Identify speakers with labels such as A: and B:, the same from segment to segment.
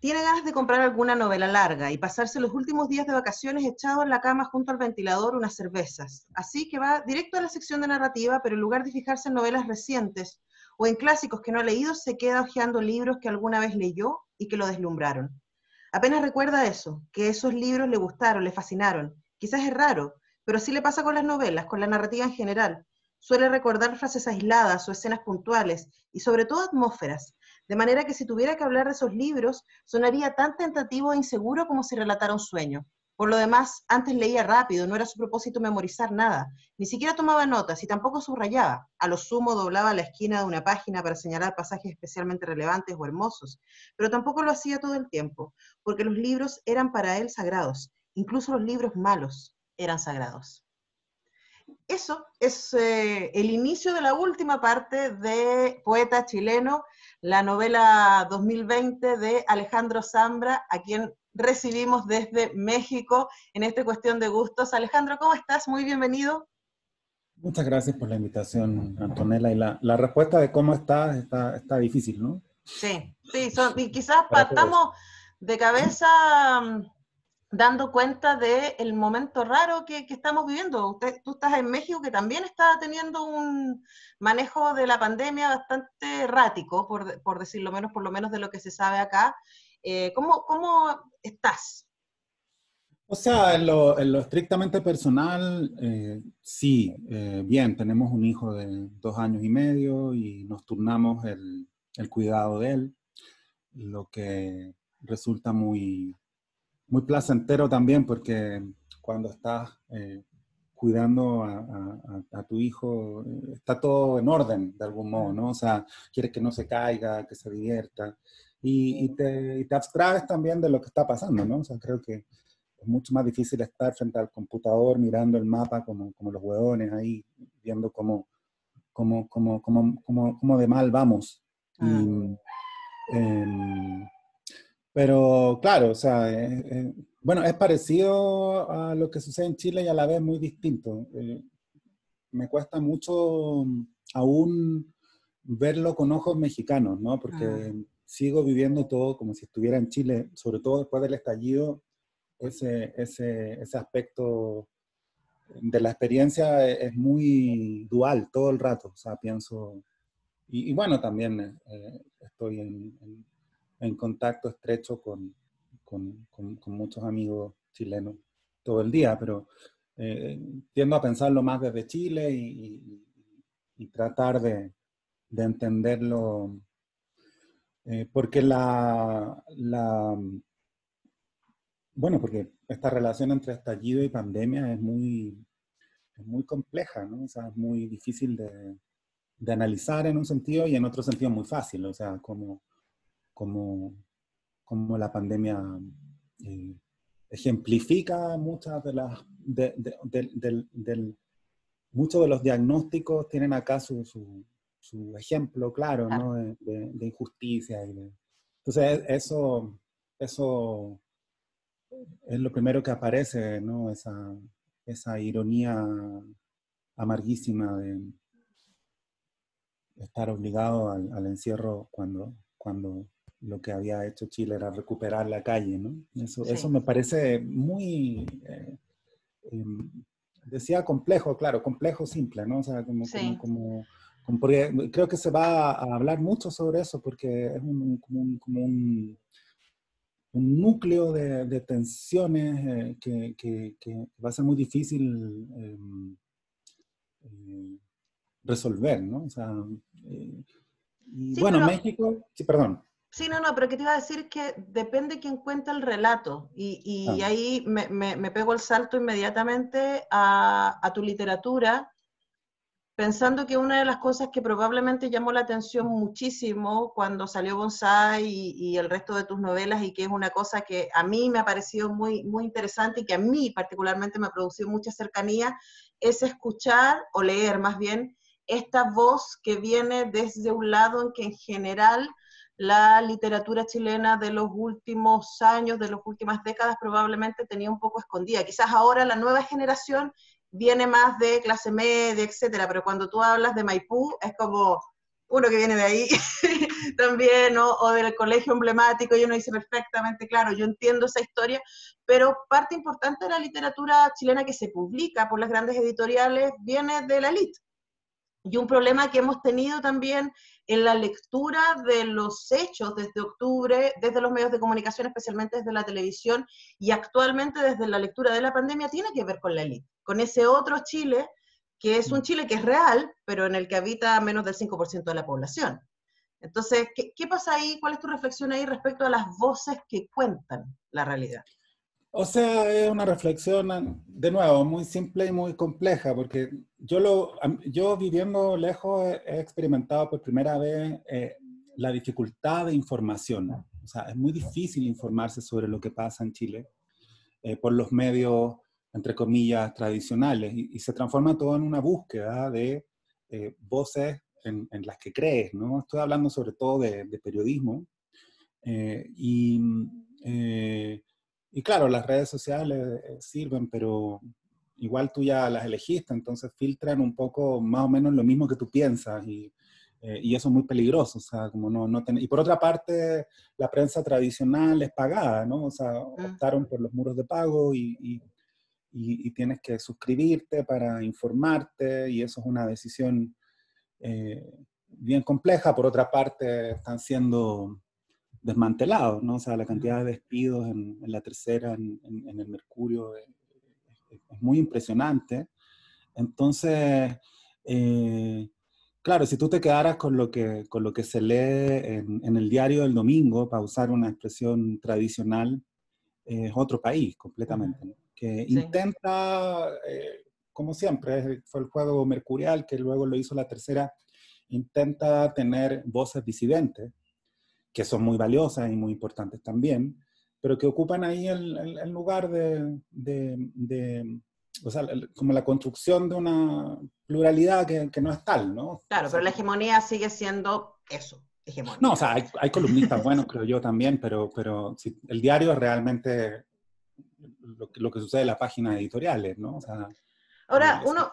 A: tiene ganas de comprar alguna novela larga y pasarse los últimos días de vacaciones echado en la cama junto al ventilador unas cervezas. Así que va directo a la sección de narrativa, pero en lugar de fijarse en novelas recientes o en clásicos que no ha leído, se queda hojeando libros que alguna vez leyó y que lo deslumbraron. Apenas recuerda eso, que esos libros le gustaron, le fascinaron. Quizás es raro, pero así le pasa con las novelas, con la narrativa en general. Suele recordar frases aisladas o escenas puntuales y sobre todo atmósferas, de manera que si tuviera que hablar de esos libros, sonaría tan tentativo e inseguro como si relatara un sueño. Por lo demás, antes leía rápido, no era su propósito memorizar nada, ni siquiera tomaba notas y tampoco subrayaba. A lo sumo doblaba la esquina de una página para señalar pasajes especialmente relevantes o hermosos, pero tampoco lo hacía todo el tiempo, porque los libros eran para él sagrados, incluso los libros malos eran sagrados. Eso es eh, el inicio de la última parte de Poeta Chileno, la novela 2020 de Alejandro Zambra, a quien recibimos desde México en esta cuestión de gustos. Alejandro, ¿cómo estás? Muy bienvenido.
B: Muchas gracias por la invitación, Antonella. Y la, respuesta de cómo estás está, está difícil, ¿no?
A: Sí, sí, y quizás partamos de cabeza mm, dando cuenta del momento raro que, estamos viviendo. Usted, tú estás en México, que también está teniendo un manejo de la pandemia bastante errático, por, por decirlo menos, por lo menos de lo que se sabe acá. Eh, ¿cómo, ¿cómo, estás?
B: O sea, en lo, estrictamente personal, eh, sí, eh, bien, tenemos un hijo de dos años y medio y nos turnamos el, el cuidado de él, lo que resulta muy, muy placentero también porque cuando estás eh, cuidando a, tu hijo, eh, está todo en orden de algún modo, ¿no? O sea, quieres que no se caiga, que se divierta y, te, te, abstraes también de lo que está pasando, ¿no? O sea, creo que es mucho más difícil estar frente al computador mirando el mapa como, como los hueones ahí, viendo cómo, cómo, cómo, cómo, cómo, de mal vamos. Y, ah. Pero claro, o sea, eh, eh, bueno, es parecido a lo que sucede en Chile y a la vez muy distinto. Eh, me cuesta mucho aún verlo con ojos mexicanos, ¿no? Porque ah. sigo viviendo todo como si estuviera en Chile, sobre todo después del estallido, ese, ese, ese aspecto de la experiencia es muy dual todo el rato, o sea, pienso, y, bueno, también estoy en en contacto estrecho con, con, con, muchos amigos chilenos todo el día, pero eh, tiendo a pensarlo más desde Chile y, y, tratar de, de, entenderlo, eh, porque la, la, bueno, porque esta relación entre estallido y pandemia es muy, es muy compleja, ¿no? O sea, es muy difícil de, de analizar en un sentido y en otro sentido muy fácil, o sea, como como, como la pandemia eh, ejemplifica muchas de las, de, muchos de los diagnósticos tienen acá su, su, ejemplo claro, ¿no? de, injusticia. Y entonces, eso, eso es lo primero que aparece, ¿no? Esa, esa ironía amarguísima de estar obligado al, al encierro cuando, cuando lo que había hecho Chile era recuperar la calle, ¿no? Eso, eso me parece muy, eh, em, decía complejo, claro, complejo simple, ¿no? O sea, como, como, como, creo que se va a hablar mucho sobre eso porque es un, como un, como un, un núcleo de, de tensiones eh, que, que, que, va a ser muy difícil em, eh, resolver, ¿no? O sea, y bueno, México, sí, perdón.
A: Sí, no, no, pero que te iba a decir que depende quién cuenta el relato. Y, ahí me, me, pego el salto inmediatamente a, a, tu literatura, pensando que una de las cosas que probablemente llamó la atención muchísimo cuando salió Bonsai y, el resto de tus novelas, y que es una cosa que a mí me ha parecido muy, muy interesante y que a mí particularmente me ha producido mucha cercanía, es escuchar o leer más bien esta voz que viene desde un lado en que en general la literatura chilena de los últimos años, de las últimas décadas, probablemente tenía un poco escondida. Quizás ahora la nueva generación viene más de clase media, etcétera, pero cuando tú hablas de Maipú es como uno que viene de ahí también, o del colegio emblemático, y uno dice perfectamente, claro, yo entiendo esa historia, pero parte importante de la literatura chilena que se publica por las grandes editoriales viene de la elite. Y un problema que hemos tenido también en la lectura de los hechos desde octubre, desde los medios de comunicación, especialmente desde la televisión, y actualmente desde la lectura de la pandemia, tiene que ver con la élite, con ese otro Chile, que es un mm. Chile que es real, pero en el que habita menos del 5% de la población. Entonces, ¿qué, ¿qué, pasa ahí? ¿Cuál es tu reflexión ahí respecto a las voces que cuentan la realidad?
B: O sea, es una reflexión, de nuevo, muy simple y muy compleja, porque yo, lo, yo viviendo lejos he experimentado por primera vez eh, la dificultad de información. O sea, es muy difícil informarse sobre lo que pasa en Chile eh, por los medios, entre comillas, tradicionales, y, se transforma todo en una búsqueda de eh, voces en, las que crees, ¿no? Estoy hablando sobre todo de, de periodismo. y y claro, las redes sociales eh, sirven, pero igual tú ya las elegiste, entonces filtran un poco más o menos lo mismo que tú piensas y, eh, y eso es muy peligroso, o sea, como no, no Y por otra parte, la prensa tradicional es pagada, ¿no? O sea, mm. optaron por los muros de pago y, y, y, tienes que suscribirte para informarte y eso es una decisión eh, bien compleja. Por otra parte, están siendo desmantelado, ¿no? O sea, la cantidad de despidos en, la tercera, en, el Mercurio, es, muy impresionante. Entonces, eh, claro, si tú te quedaras con lo que, con lo que se lee en, el diario del domingo, para usar una expresión tradicional, es otro país completamente, que intenta, eh, como siempre, fue el juego mercurial que luego lo hizo la tercera, intenta tener voces disidentes que son muy valiosas y muy importantes también, pero que ocupan ahí el, lugar de, de, o sea, como la construcción de una pluralidad que, que, no es tal, ¿no?
A: Claro, pero la hegemonía sigue siendo eso, hegemonía.
B: No, o sea, hay, hay columnistas buenos, creo yo también, pero, pero si, el diario es realmente lo, lo, que sucede en las páginas editoriales, ¿no? O sea,
A: Ahora, uno,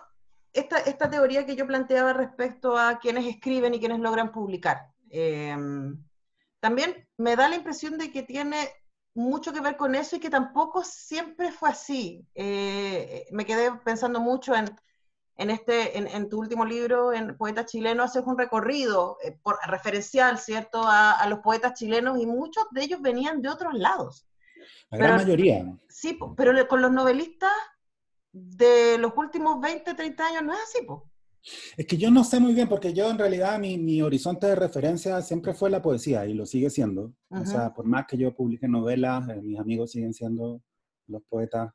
A: esta, esta teoría que yo planteaba respecto a quienes escriben y quienes logran publicar. Eh, también me da la impresión de que tiene mucho que ver con eso y que tampoco siempre fue así. Eh, me quedé pensando mucho en, en este, en, tu último libro, en Poeta Chileno, haces un recorrido eh, por, referencial, ¿cierto?, a, los poetas chilenos y muchos de ellos venían de otros lados.
B: La gran mayoría.
A: Sí, pero con los novelistas de los últimos 20, 30 años no es así, pues.
B: Es que yo no sé muy bien, porque yo en realidad mi, mi horizonte de referencia siempre fue la poesía y lo sigue siendo. O sea, por más que yo publique novelas, eh, mis amigos siguen siendo los poetas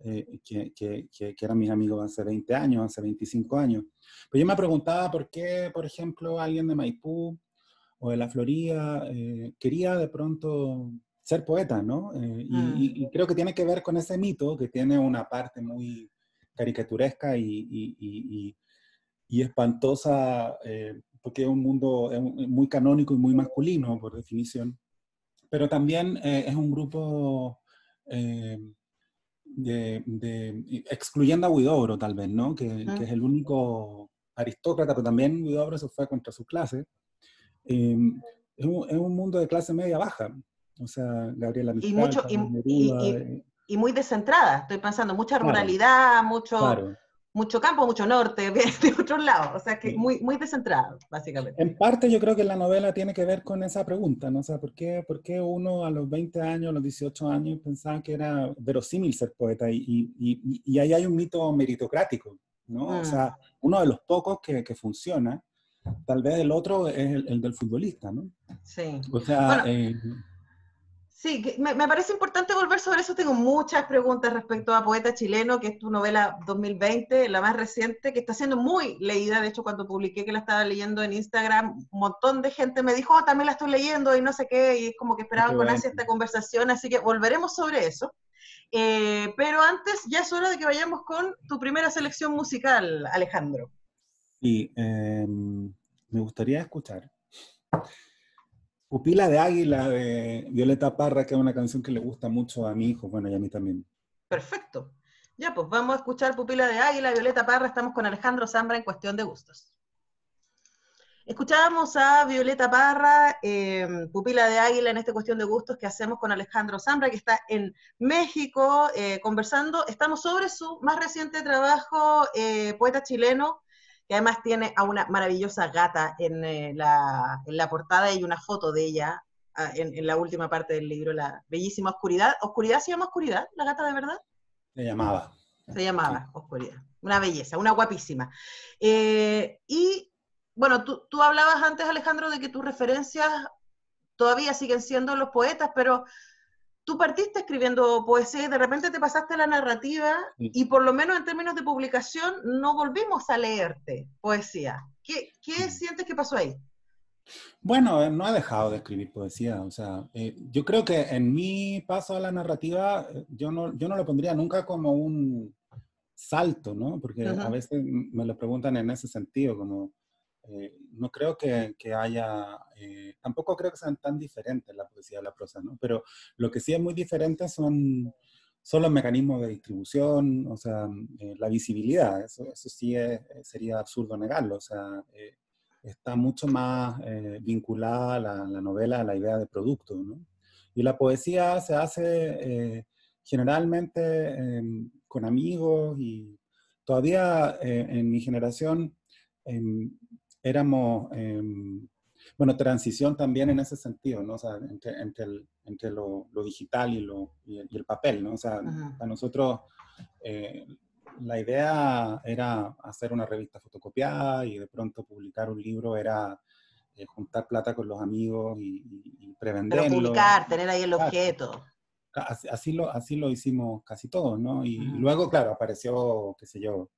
B: eh, que, que, que, eran mis amigos hace 20 años, hace 25 años. Pero yo me preguntaba por qué, por ejemplo, alguien de Maipú o de la Florida eh, quería de pronto ser poeta, ¿no? y, mm. y, creo que tiene que ver con ese mito que tiene una parte muy caricaturesca y, y espantosa, eh, porque es un mundo muy canónico y muy masculino, por definición. Pero también eh, es un grupo eh, de, excluyendo a Huidobro, tal vez, ¿no? Que, que, es el único aristócrata, pero también Huidobro se fue contra su clase. es un, es, un, mundo de clase media baja. O sea, Gabriela
A: Mistral, y, mucho, y, y, muy descentrada, estoy pensando, mucha ruralidad, mucho... Claro mucho campo, mucho norte, de otros lados, o sea que muy, muy descentrado, básicamente.
B: En parte yo creo que la novela tiene que ver con esa pregunta, ¿no? O sea, ¿por qué, por qué uno a los 20 años, a los 18 años pensaba que era verosímil ser poeta? Y, y, y ahí hay un mito meritocrático, ¿no? O sea, mm. uno de los pocos que, que funciona, tal vez el otro es el, del futbolista, ¿no?
A: Sí.
B: O sea...
A: Eh, Sí, me, parece importante volver sobre eso. Tengo muchas preguntas respecto a Poeta Chileno, que es tu novela 2020, la más reciente, que está siendo muy leída. De hecho, cuando publiqué que la estaba leyendo en Instagram, un montón de gente me dijo, oh, también la estoy leyendo y no sé qué, y es como que esperaban con ansia esta conversación, así que volveremos sobre eso. Eh, pero antes, ya es hora de que vayamos con tu primera selección musical, Alejandro.
B: Sí, em, me gustaría escuchar Pupila de Águila de Violeta Parra, que es una canción que le gusta mucho a mi hijo, bueno, y a mí también.
A: Perfecto. Ya, pues vamos a escuchar Pupila de Águila, Violeta Parra, estamos con Alejandro Zambra en cuestión de gustos. Escuchábamos a Violeta Parra, eh, pupila de Águila en esta cuestión de gustos que hacemos con Alejandro Zambra, que está en México eh, conversando. Estamos sobre su más reciente trabajo, eh, poeta chileno, que además tiene a una maravillosa gata en, la, en la, portada y una foto de ella ah, en, en, la última parte del libro, la bellísima Oscuridad. ¿Oscuridad se llama Oscuridad, la gata de verdad?
B: Se llamaba.
A: Se llamaba Oscuridad. Una belleza, una guapísima. y bueno, tú, tú, hablabas antes, Alejandro, de que tus referencias todavía siguen siendo los poetas, pero tú partiste escribiendo poesía y de repente te pasaste a la narrativa y por lo menos en términos de publicación no volvimos a leerte poesía. ¿Qué, qué sientes que pasó ahí?
B: Bueno, eh, no he dejado de escribir poesía, o sea, eh, yo creo que en mi paso a la narrativa, eh, yo no, yo no lo pondría nunca como un salto, ¿no? Porque a veces me lo preguntan en ese sentido, como, eh, no creo que, haya, eh, tampoco creo que sean tan diferentes la poesía y la prosa, ¿no? Pero lo que sí es muy diferente son, son los mecanismos de distribución, o sea, eh, la visibilidad, eso, eso sí sería absurdo negarlo, o sea, está mucho más vinculada la, la, novela a la idea de producto, ¿no? Y la poesía se hace generalmente em, con amigos y todavía en mi generación em, éramos, em, bueno, transición también en ese sentido, ¿no? O sea, entre, entre, el, entre lo, lo, digital y, lo, y, el, papel, ¿no? O sea, para nosotros eh, la idea era hacer una revista fotocopiada y de pronto publicar un libro era eh, juntar plata con los amigos y, y prevenderlo. Pero
A: publicar, tener ahí el objeto.
B: Así, así, lo, así lo hicimos casi todos, ¿no? Y luego, claro, apareció, qué sé yo,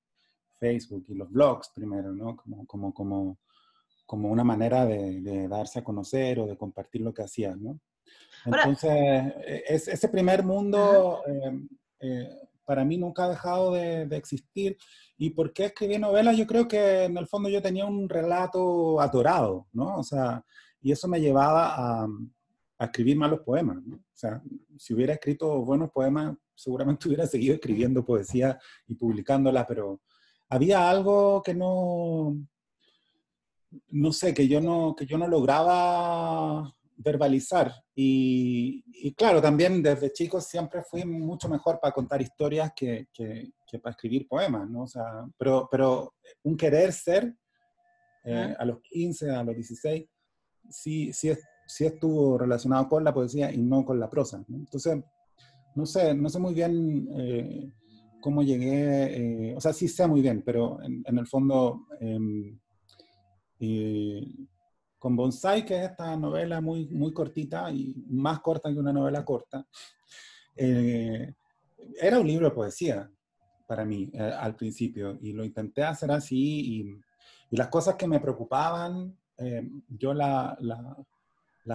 B: Facebook y los blogs primero, ¿no? Como, como, como, como una manera de, darse a conocer o de compartir lo que hacías, ¿no? Entonces, e, es, ese primer mundo em, eh, para mí nunca ha dejado de, existir. ¿Y por qué escribí novelas? Yo creo que en el fondo yo tenía un relato atorado, ¿no? O sea, y eso me llevaba a, a escribir malos poemas, ¿no? O sea, si hubiera escrito buenos poemas, seguramente hubiera seguido escribiendo poesía y publicándola, pero había algo que no, no sé, que yo no, que yo no lograba verbalizar. Y, claro, también desde chico siempre fui mucho mejor para contar historias que, que, para escribir poemas, ¿no? O sea, pero, pero un querer ser eh, a los 15, a los 16, sí, sí, sí estuvo relacionado con la poesía y no con la prosa. Entonces, no sé, no sé muy bien... Eh, cómo llegué, eh, o sea, sí sé muy bien, pero en, el fondo, em, con Bonsai, que es esta novela muy, muy cortita y más corta que una novela corta, eh, era un libro de poesía para mí eh, al principio y lo intenté hacer así y, las cosas que me preocupaban, yo las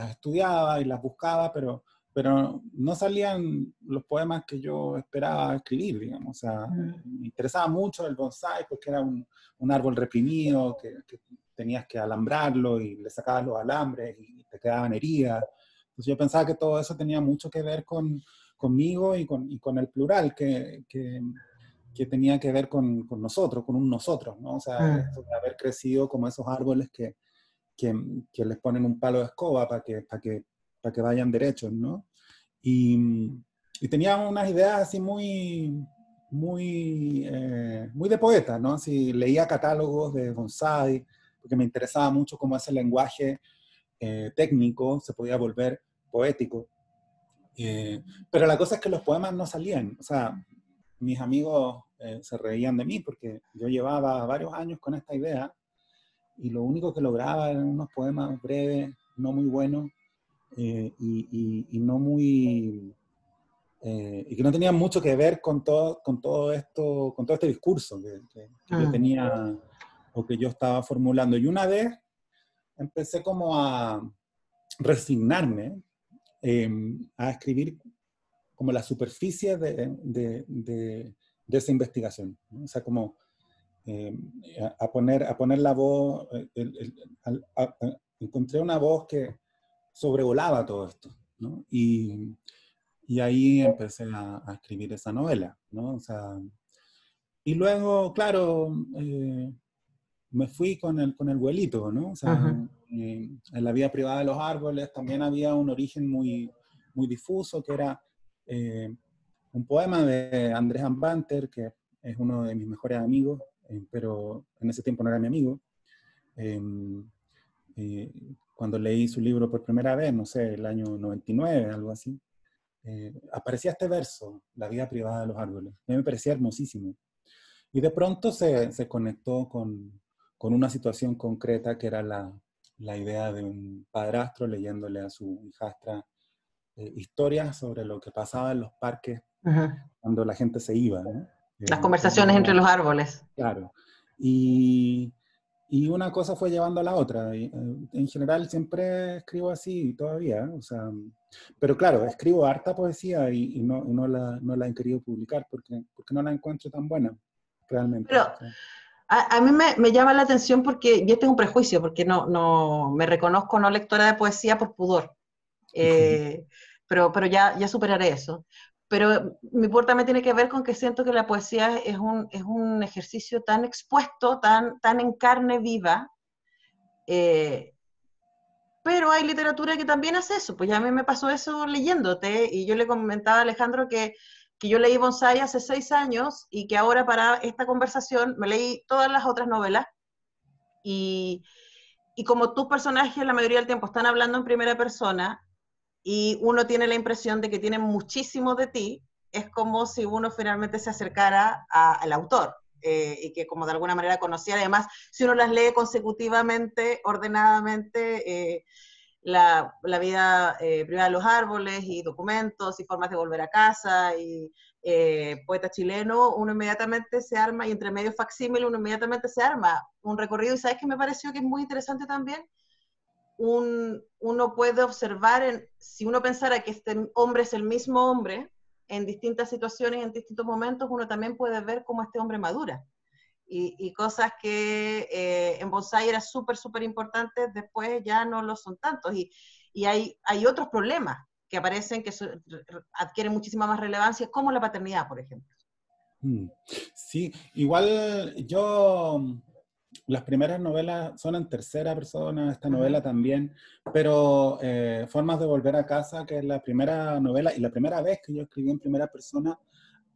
B: estudiaba y las buscaba, pero pero no salían los poemas que yo esperaba escribir, digamos. O sea, me interesaba mucho el bonsai porque era un, un árbol reprimido, que, tenías que alambrarlo y le sacabas los alambres y te quedaban heridas. Entonces yo pensaba que todo eso tenía mucho que ver con, conmigo y con, y con el plural, que, que, que tenía que ver con, con, nosotros, con un nosotros, ¿no? O sea, de haber crecido como esos árboles que, que, que, les ponen un palo de escoba para que, para que para que vayan derechos, ¿no? Y, y tenía unas ideas así muy, muy, eh, muy de poeta, ¿no? Así, leía catálogos de bonsai, porque me interesaba mucho cómo ese lenguaje eh, técnico se podía volver poético. Eh, pero la cosa es que los poemas no salían, o sea, mis amigos se reían de mí porque yo llevaba varios años con esta idea y lo único que lograba eran unos poemas breves, no muy buenos, eh, y, no muy... Eh, y que no tenía mucho que ver con todo, con todo esto, con todo este discurso que, yo ah. tenía o que yo estaba formulando. Y una vez empecé como a resignarme em, a escribir como la superficie de, de, de, esa investigación. O sea, como em, a, poner, a poner la voz, encontré una voz que, sobrevolaba todo esto, ¿no? Y, y ahí empecé a, escribir esa novela, ¿no? O sea, y luego, claro, eh, me fui con el, con el vuelito, ¿no? O sea, eh, en la vida privada de los árboles también había un origen muy, muy difuso, que era eh, un poema de Andrés Ambanter, que es uno de mis mejores amigos, pero en ese tiempo no era mi amigo. Em, cuando leí su libro por primera vez, no sé, el año 99, algo así, aparecía este verso, La vida privada de los árboles. A mí me parecía hermosísimo. Y de pronto se, se conectó con, con, una situación concreta que era la, la, idea de un padrastro leyéndole a su hijastra eh, historias sobre lo que pasaba en los parques cuando la gente se iba.
A: Las eh, conversaciones entre los árboles.
B: Claro. Y, y, una cosa fue llevando a la otra. Y, eh, en general siempre escribo así todavía, o sea, pero claro, escribo harta poesía y, y no, no, la, no, la, he querido publicar porque, porque no la encuentro tan buena realmente.
A: Pero, a, mí me, llama la atención porque, y este es un prejuicio, porque no, no me reconozco no lectora de poesía por pudor, eh, pero, pero ya, ya superaré eso. Pero mi puerta me tiene que ver con que siento que la poesía es un, es un ejercicio tan expuesto, tan, tan en carne viva, eh, pero hay literatura que también hace eso, pues ya a mí me pasó eso leyéndote, y yo le comentaba a Alejandro que que yo leí Bonsai hace seis años y que ahora para esta conversación me leí todas las otras novelas. Y, y como tus personajes la mayoría del tiempo están hablando en primera persona y uno tiene la impresión de que tienen muchísimo de ti, es como si uno finalmente se acercara al autor. Eh, y que como de alguna manera conocía, además, si uno las lee consecutivamente, ordenadamente, eh, la, la vida eh, privada de los árboles y documentos y formas de volver a casa y eh, poeta chileno, uno inmediatamente se arma y entre medio facsímil uno inmediatamente se arma un recorrido y sabes que me pareció que es muy interesante también un, uno puede observar en, si uno pensara que este hombre es el mismo hombre en distintas situaciones, en distintos momentos, uno también puede ver cómo este hombre madura y, cosas que eh, en bonsai eran súper, súper importantes, después ya no lo son tantos. Y, y hay, hay otros problemas que aparecen que adquieren muchísima más relevancia, como la paternidad, por ejemplo.
B: Mm. Sí, igual yo, las primeras novelas son en tercera persona, esta novela también, pero eh, Formas de Volver a Casa, que es la primera novela y la primera vez que yo escribí en primera persona,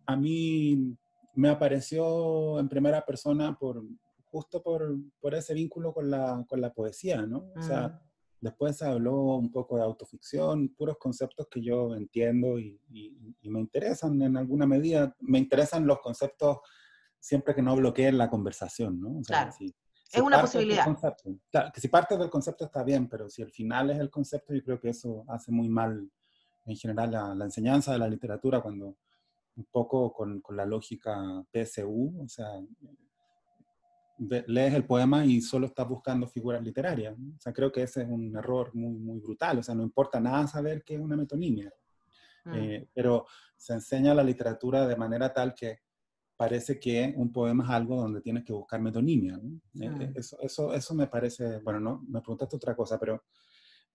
B: a mí me apareció en primera persona por, justo por, por ese vínculo con la, con la poesía, ¿no? O sea, mm. después se habló un poco de autoficción, puros conceptos que yo entiendo y, y, me interesan en alguna medida. Me interesan los conceptos siempre que no bloqueen la conversación, ¿no?
A: O sea, claro. Si, es una posibilidad.
B: claro, que si parte del concepto está bien, pero si el final es el concepto, yo creo que eso hace muy mal en general la, la enseñanza de la literatura cuando un poco con, con la lógica PSU, o sea, lees el poema y solo estás buscando figuras literarias. O sea, creo que ese es un error muy, muy brutal. O sea, no importa nada saber qué es una metonimia. Mm. Eh, pero se enseña la literatura de manera tal que parece que un poema es algo donde tienes que buscar metonimia. Eh, mm. eso, eso, eso me parece, bueno, no, me preguntaste otra cosa, pero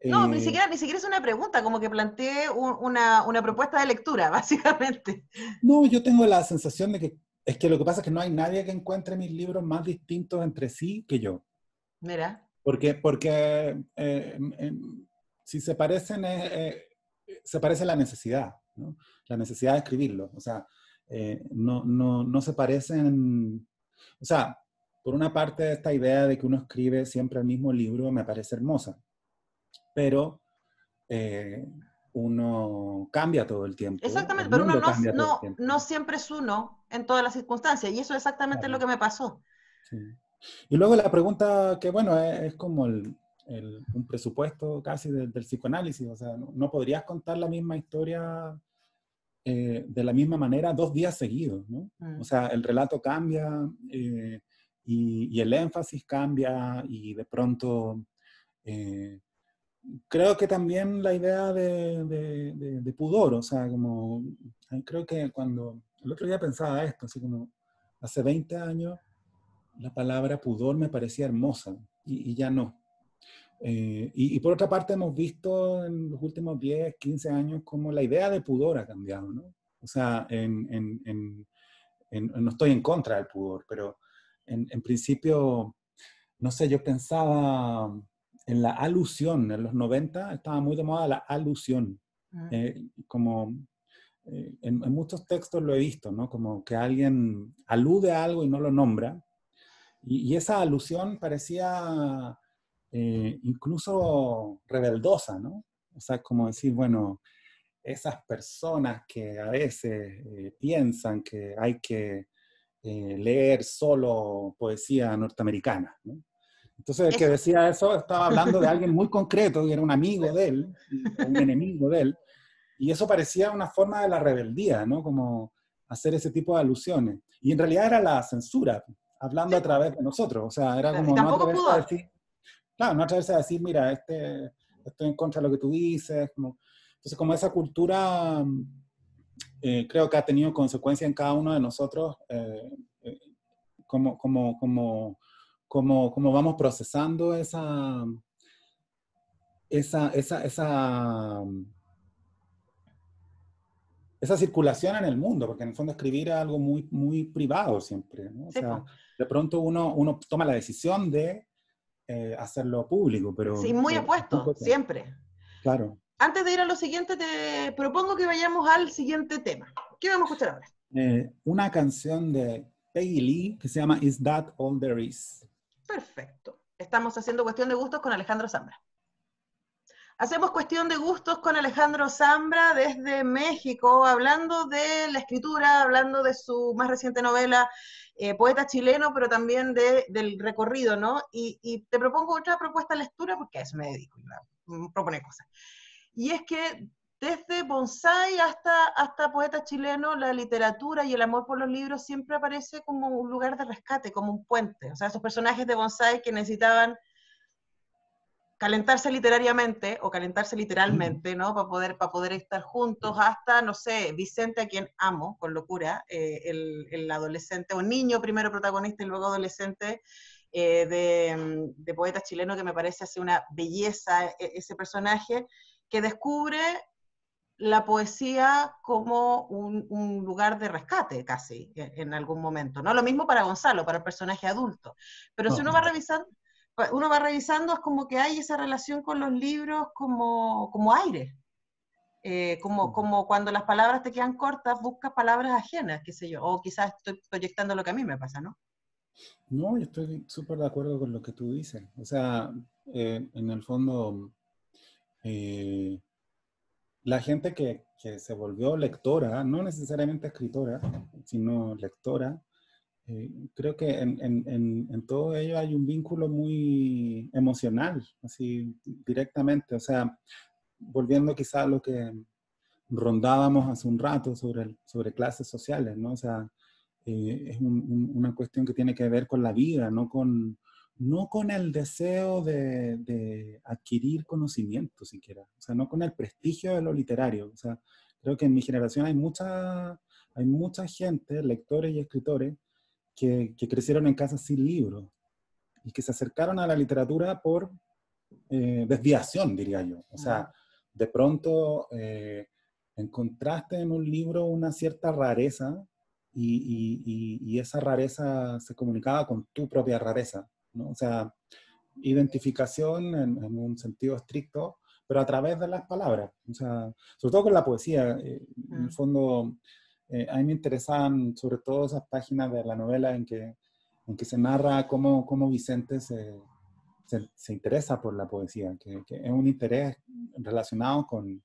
A: no, ni, eh, siquiera, ni siquiera es una pregunta, como que planteé una, una, propuesta de lectura, básicamente.
B: No, yo tengo la sensación de que es que lo que pasa es que no hay nadie que encuentre mis libros más distintos entre sí que yo.
A: Mira.
B: Porque, porque eh, si se parecen, eh, se parece la necesidad, ¿no? la necesidad de escribirlo. O sea, no, no, no se parecen, o sea, por una parte esta idea de que uno escribe siempre el mismo libro me parece hermosa pero eh, uno cambia todo el tiempo.
A: Exactamente, pero uno no, no, siempre es uno en todas las circunstancias, y eso es exactamente lo que me pasó.
B: Y luego la pregunta que, bueno, es, como el, un presupuesto casi del, psicoanálisis, o sea, no, podrías contar la misma historia eh, de la misma manera dos días seguidos, ¿no? Mm. O sea, el relato cambia eh, y, y, el énfasis cambia y de pronto creo que también la idea de, de, pudor, o sea, como, creo que cuando, el otro día pensaba esto, así como, hace 20 años la palabra pudor me parecía hermosa y, ya no. Eh, y, por otra parte hemos visto en los últimos 10, 15 años como la idea de pudor ha cambiado, ¿no? O sea, en, en, no estoy en contra del pudor, pero en, principio no sé, yo pensaba en la alusión. En los 90 estaba muy de moda la alusión. Mm. Eh, como eh, en, muchos textos lo he visto, ¿no? Como que alguien alude a algo y no lo nombra. Y, esa alusión parecía eh, incluso rebeldosa, ¿no? O sea, como decir, bueno, esas personas que a veces piensan que hay que leer solo poesía norteamericana, ¿no? Entonces, el que decía eso estaba hablando de alguien muy concreto, que era un amigo de él, un enemigo de él, y eso parecía una forma de la rebeldía, ¿no? Como hacer ese tipo de alusiones. Y en realidad era la censura, hablando a través de nosotros, o sea, era como no atreverse a decir, claro, no atreverse a decir, mira, este, estoy en contra de lo que tú dices, como, entonces como esa cultura eh, creo que ha tenido consecuencia en cada uno de nosotros, eh, eh, como, como, como cómo, cómo vamos procesando esa, esa, esa, esa, esa circulación en el mundo, porque en el fondo escribir es algo muy, muy privado siempre. ¿no? O sea, de pronto uno, uno toma la decisión de eh, hacerlo público, pero...
A: Sí, muy apuesto, siempre.
B: Claro.
A: Antes de ir a lo siguiente, te propongo que vayamos al siguiente tema. ¿Qué vamos a escuchar ahora?
B: Eh, una canción de Peggy Lee que se llama Is That All There Is?
A: Perfecto. Estamos haciendo cuestión de gustos con Alejandro Zambra. Hacemos cuestión de gustos con Alejandro Zambra desde México, hablando de la escritura, hablando de su más reciente novela, eh, Poeta chileno, pero también del recorrido, ¿no? Y, te propongo otra propuesta de lectura, porque a eso me dedico, propone cosas. Y es que desde bonsai hasta, hasta poeta chileno, la literatura y el amor por los libros siempre aparece como un lugar de rescate, como un puente. O sea, esos personajes de bonsai que necesitaban calentarse literariamente o calentarse literalmente, ¿no? Para poder, para poder estar juntos, hasta, no sé, Vicente, a quien amo con locura, eh, el, adolescente, o niño primero protagonista y luego adolescente eh, de, de, poeta chileno, que me parece así una belleza e, ese personaje, que descubre la poesía como un, lugar de rescate casi e, en, algún momento. No lo mismo para Gonzalo, para el personaje adulto. Pero si uno va revisando, uno va revisando es como que hay esa relación con los libros como, como aire. Eh, como, como cuando las palabras te quedan cortas, buscas palabras ajenas, qué sé yo. O quizás estoy proyectando lo que a mí me pasa, ¿no?
B: No, yo estoy súper de acuerdo con lo que tú dices. O sea, eh, en el fondo, eh, la gente que, que, se volvió lectora, no necesariamente escritora, sino lectora, eh, creo que en, en, en, todo ello hay un vínculo muy emocional, así directamente. O sea, volviendo quizá a lo que rondábamos hace un rato sobre, sobre clases sociales, ¿no? O sea, eh, es una cuestión que tiene que ver con la vida, no con, no con el deseo de, adquirir conocimiento siquiera, o sea, no con el prestigio de lo literario. O sea, creo que en mi generación hay mucha, hay mucha gente, lectores y escritores, que, crecieron en casas sin libros y que se acercaron a la literatura por eh, desviación, diría yo. O sea, de pronto eh, encontraste en un libro una cierta rareza y, y, esa rareza se comunicaba con tu propia rareza. ¿no? O sea, identificación en, un sentido estricto, pero a través de las palabras, o sea, sobre todo con la poesía. Eh, en el fondo, eh, a mí me interesaban sobre todo esas páginas de la novela en que, en que se narra cómo, cómo Vicente se, se, interesa por la poesía, que, es un interés relacionado con,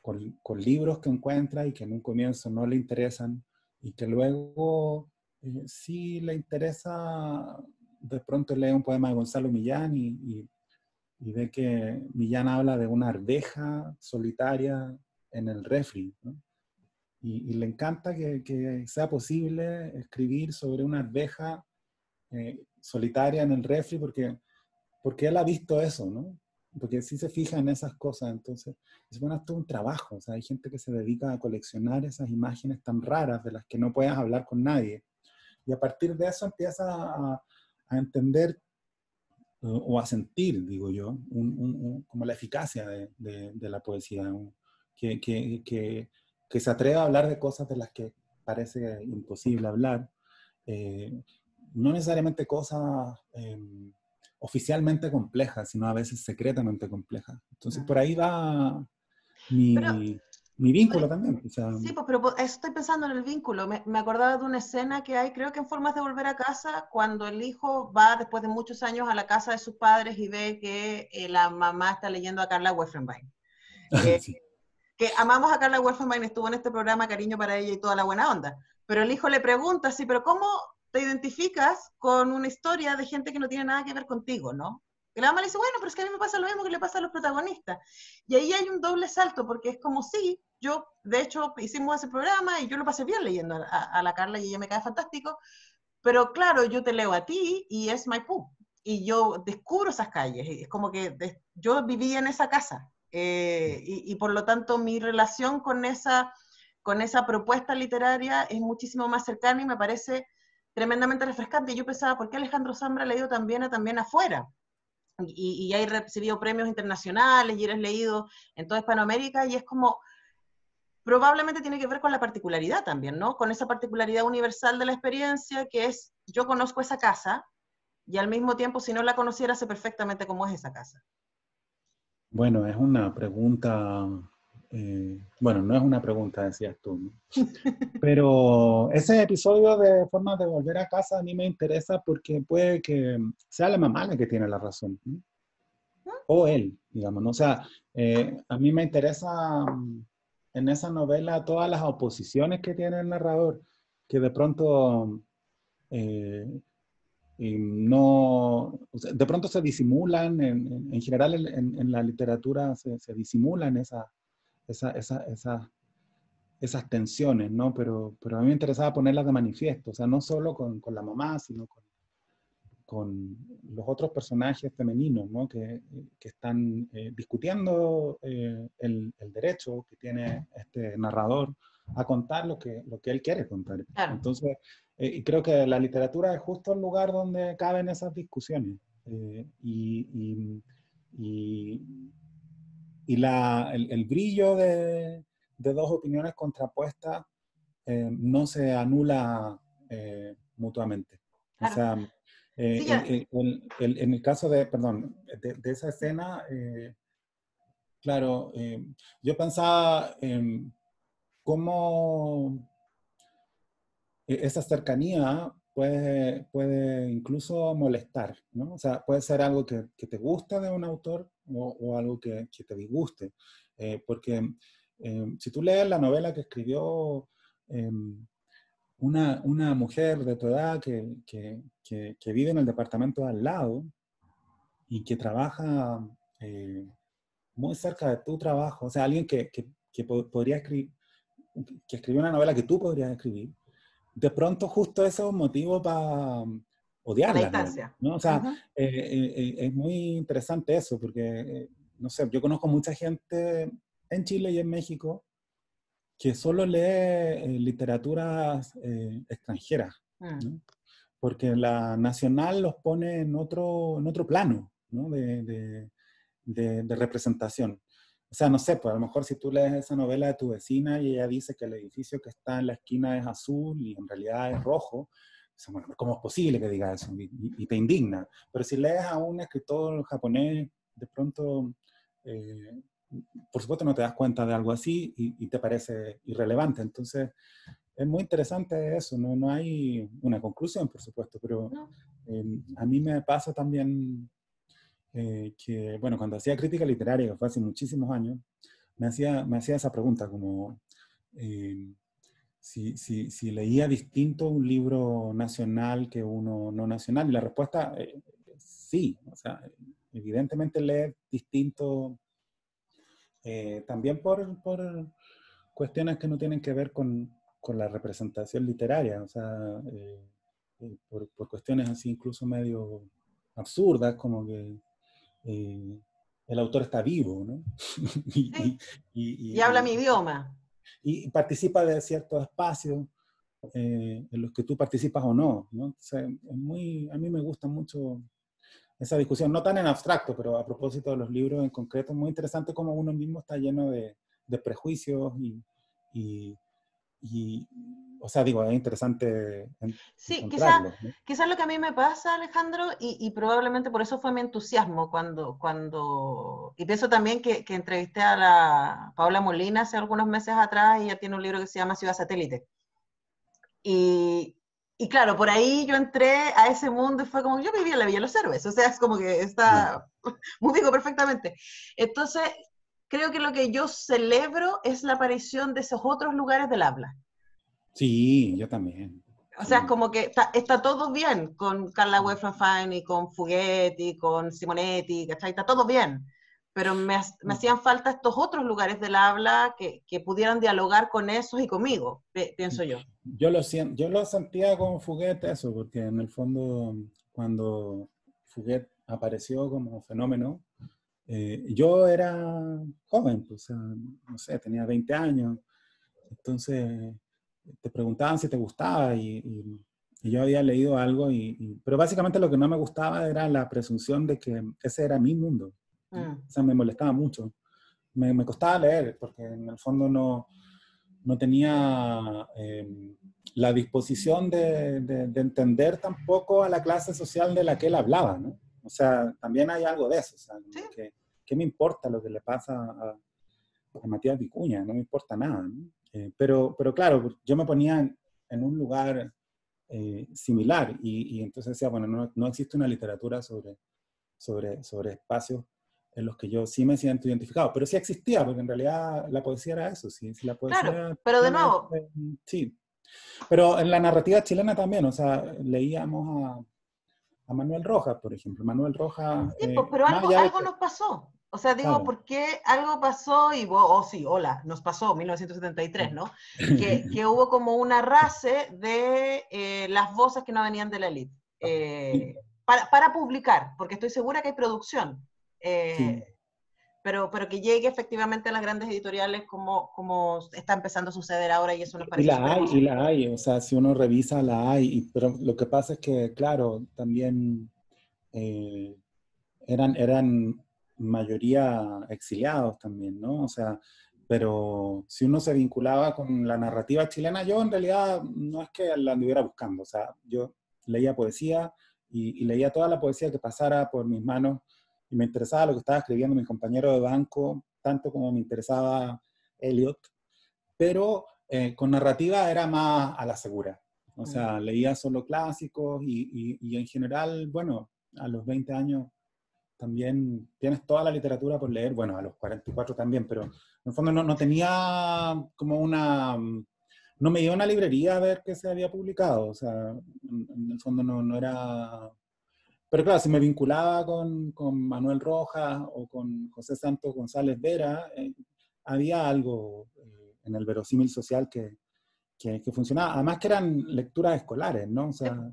B: con, con, libros que encuentra y que en un comienzo no le interesan y que luego eh, sí le interesa de pronto lee un poema de Gonzalo Millán y, ve que Millán habla de una arveja solitaria en el refri. Y, le encanta que, sea posible escribir sobre una arveja eh, solitaria en el refri porque, porque él ha visto eso, ¿no? Porque sí se fija en esas cosas, entonces es bueno, es un trabajo, o sea, hay gente que se dedica a coleccionar esas imágenes tan raras de las que no puedes hablar con nadie. Y a partir de eso empieza a, a entender o a sentir, digo yo, como la eficacia de, la poesía, que, que, que, se atreva a hablar de cosas de las que parece imposible hablar, eh, no necesariamente cosas em, oficialmente compleja, sino a veces secretamente compleja. Entonces, por ahí va mi, mi vínculo también.
A: sí, pues, pero estoy pensando en el vínculo. Me, me, acordaba de una escena que hay, creo que en Formas de Volver a Casa, cuando el hijo va después de muchos años a la casa de sus padres y ve que eh, la mamá está leyendo a Carla Weffenbein. Eh, que amamos a Carla Weffenbein, estuvo en este programa, cariño para ella y toda la buena onda. Pero el hijo le pregunta, sí, pero ¿cómo te identificas con una historia de gente que no tiene nada que ver contigo, ¿no? Y la mamá le dice, bueno, pero es que a mí me pasa lo mismo que le pasa a los protagonistas. Y ahí hay un doble salto, porque es como, sí, yo, de hecho, hicimos ese programa y yo lo pasé bien leyendo a, la Carla y ella me cae fantástico, pero claro, yo te leo a ti y es Maipú. Y yo descubro esas calles, es como que yo vivía en esa casa. Eh, y, por lo tanto mi relación con esa, con esa propuesta literaria es muchísimo más cercana y me parece tremendamente refrescante. Yo pensaba, ¿por qué Alejandro Zambra ha leído también también afuera? Y, y, ha recibido premios internacionales y eres leído en toda Hispanoamérica y es como, probablemente tiene que ver con la particularidad también, ¿no? Con esa particularidad universal de la experiencia que es, yo conozco esa casa y al mismo tiempo, si no la conociera, sé perfectamente cómo es esa casa.
B: Bueno, es una pregunta eh, bueno, no es una pregunta, decías tú, pero ese episodio de forma de volver a casa a mí me interesa porque puede que sea la mamá la que tiene la razón, o él, digamos, ¿no? o sea, eh, a mí me interesa mm, en esa novela todas las oposiciones que tiene el narrador, que de pronto eh, no, de pronto se disimulan, en, general en, la literatura se, se disimulan esa, esa, esa, esas tensiones, ¿no? Pero, pero a mí me interesaba ponerlas de manifiesto, o sea, no solo con, con la mamá, sino con, con, los otros personajes femeninos, ¿no? Que, que están eh, discutiendo eh, el, el, derecho que tiene este narrador a contar lo que, lo que él quiere contar. Entonces, eh, creo que la literatura es justo el lugar donde caben esas discusiones. y, y, y y la, el, brillo de, de, dos opiniones contrapuestas eh, no se anula eh, mutuamente. O sea, eh, en el caso de, perdón, de, de esa escena, claro, yo pensaba en cómo esa cercanía puede, puede incluso molestar, ¿no? O sea, puede ser algo que, que te gusta de un autor o, algo que, que, te disguste. Eh, porque eh, si tú lees la novela que escribió em, una, una, mujer de tu edad que, que, vive en el departamento de al lado y que trabaja eh, muy cerca de tu trabajo, o sea, alguien que, podría escribir, que escribió una novela que tú podrías escribir, de pronto justo eso es un motivo para odiarla. ¿no? O sea, eh, eh, eh, es muy interesante eso, porque, no sé, yo conozco mucha gente en Chile y en México que solo lee literaturas extranjeras, mm. porque la nacional los pone en otro, en otro plano ¿no? de, de, de, representación. O sea, no sé, pues a lo mejor si tú lees esa novela de tu vecina y ella dice que el edificio que está en la esquina es azul y en realidad es rojo, bueno, ¿cómo es posible que diga eso? Y, te indigna. Pero si lees a un escritor japonés, de pronto, eh, por supuesto no te das cuenta de algo así y, te parece irrelevante. Entonces, es muy interesante eso. No, no hay una conclusión, por supuesto, pero eh, a mí me pasa también eh, que, bueno, cuando hacía crítica literaria, que fue hace muchísimos años, me hacía, me hacía esa pregunta como si, si, si, leía distinto un libro nacional que uno no nacional. Y la respuesta, eh, sí, o sea, evidentemente lee distinto eh, también por, por, cuestiones que no tienen que ver con, con la representación literaria, o sea, eh, por, por, cuestiones así incluso medio absurdas, como que el autor está vivo, ¿no?
A: y, y, habla mi idioma
B: y participa de ciertos espacios eh, en los que tú participas o no. ¿no? es muy, a mí me gusta mucho esa discusión, no tan en abstracto, pero a propósito de los libros en concreto, es muy interesante cómo uno mismo está lleno de, de prejuicios y, y, y, o sea, digo, es interesante.
A: sí, quizás quizá lo que a mí me pasa, Alejandro, y, probablemente por eso fue mi entusiasmo cuando, cuando y pienso también que, que, entrevisté a la Paula Molina hace algunos meses atrás, y ella tiene un libro que se llama Ciudad Satélite. Y, y claro, por ahí yo entré a ese mundo y fue como, yo vivía en la Villa de los Héroes, o sea, es como que está, muy digo perfectamente. Entonces, creo que lo que yo celebro es la aparición de esos otros lugares del habla.
B: Sí, yo también.
A: O sea, es como que está, todo bien con Carla Fine y con Fuggetti, con Simonetti, ¿cachai? Está todo bien. Pero me, me, hacían falta estos otros lugares del habla que, que, pudieran dialogar con esos y conmigo, pienso yo.
B: Yo lo, yo lo sentía con Fuguet eso, porque en el fondo cuando Fuguet apareció como fenómeno, eh, yo era joven, pues, no sé, tenía 20 años, entonces te preguntaban si te gustaba y, yo había leído algo, y, pero básicamente lo que no me gustaba era la presunción de que ese era mi mundo. Mm. O sea, me molestaba mucho. Me, me, costaba leer porque en el fondo no, no tenía em, la disposición de, de, entender tampoco a la clase social de la que él hablaba, ¿no? O sea, también hay algo de eso. O sea, que, ¿Qué me importa lo que le pasa a, a Matías Vicuña? No me importa nada, ¿no? Eh, pero, pero claro, yo me ponía en, un lugar eh, similar y, y, entonces decía, bueno, no, no, existe una literatura sobre, sobre, sobre espacios en los que yo sí me siento identificado, pero sí existía, porque en realidad la poesía era eso, sí, la poesía...
A: Claro, pero de nuevo...
B: sí, pero en la narrativa chilena también, o sea, leíamos a, a Manuel Rojas, por ejemplo. Manuel Rojas...
A: Sí, pues, pero algo, algo nos pasó. O sea, digo, ¿por qué algo pasó y vos, oh sí, hola, nos pasó, 1973, ¿no? Que, que hubo como una race de eh, las voces que no venían de la elite. Eh, para, para, publicar, porque estoy segura que hay producción. Eh, pero, pero que llegue efectivamente a las grandes editoriales como, como está empezando a suceder ahora y eso nos parece.
B: Y la hay, y la hay, o sea, si uno revisa la hay, pero lo que pasa es que, claro, también eran, eran mayoría exiliados también, ¿no? O sea, pero si uno se vinculaba con la narrativa chilena, yo en realidad no es que la anduviera buscando, o sea, yo leía poesía y, leía toda la poesía que pasara por mis manos y me interesaba lo que estaba escribiendo mi compañero de banco, tanto como me interesaba Eliot, pero eh, con narrativa era más a la segura. O sea, leía solo clásicos y, y, y en general, bueno, a los 20 años también tienes toda la literatura por leer, bueno, a los 44 también, pero en el fondo no, no tenía como una... No me iba a una librería a ver qué se había publicado, o sea, en, el fondo no, no, era... Pero claro, si me vinculaba con, con Manuel Rojas o con José Santos González Vera, eh, había algo eh, en el verosímil social que, que, que, funcionaba. Además que eran lecturas escolares, ¿no? O sea,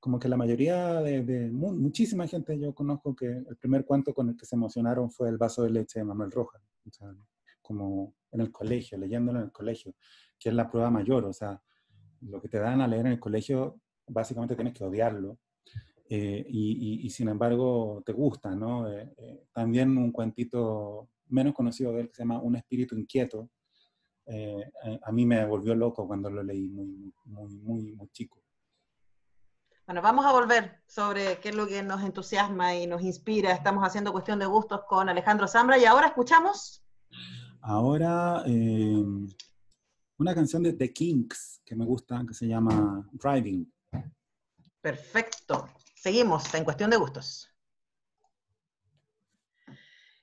B: como que la mayoría de, muchísima gente yo conozco que el primer cuento con el que se emocionaron fue El vaso de leche de Manuel Rojas, o sea, como en el colegio, leyéndolo en el colegio, que es la prueba mayor, o sea, lo que te dan a leer en el colegio, básicamente tienes que odiarlo, eh, y, sin embargo te gusta, ¿no? Eh, eh, también un cuentito menos conocido de él que se llama Un espíritu inquieto, a mí me volvió loco cuando lo leí muy, muy, muy chico.
A: Bueno, vamos a volver sobre qué es lo que nos entusiasma y nos inspira. Estamos haciendo cuestión de gustos con Alejandro Zambra y ahora escuchamos.
B: Ahora eh, una canción de The Kinks que me gusta, que se llama Driving.
A: Perfecto. Seguimos en cuestión de gustos.